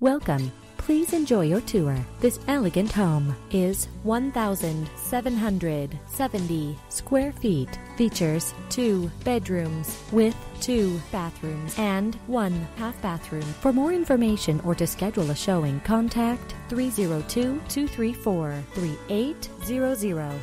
Welcome. Please enjoy your tour. This elegant home is 1,770 square feet. Features two bedrooms with two bathrooms and one half bathroom. For more information or to schedule a showing, contact 302 234 3800.